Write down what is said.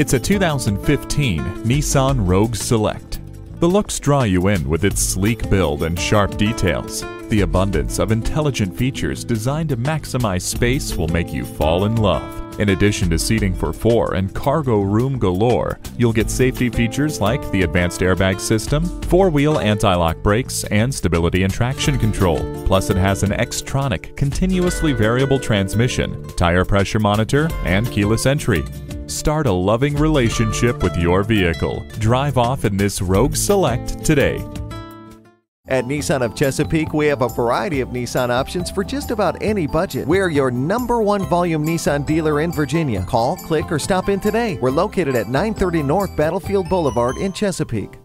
It's a 2015 Nissan Rogue Select. The looks draw you in with its sleek build and sharp details. The abundance of intelligent features designed to maximize space will make you fall in love. In addition to seating for four and cargo room galore, you'll get safety features like the advanced airbag system, four-wheel anti-lock brakes, and stability and traction control. Plus it has an Xtronic continuously variable transmission, tire pressure monitor, and keyless entry. Start a loving relationship with your vehicle. Drive off in this Rogue Select today. At Nissan of Chesapeake, we have a variety of Nissan options for just about any budget. We're your number one volume Nissan dealer in Virginia. Call, click, or stop in today. We're located at 930 North Battlefield Boulevard in Chesapeake.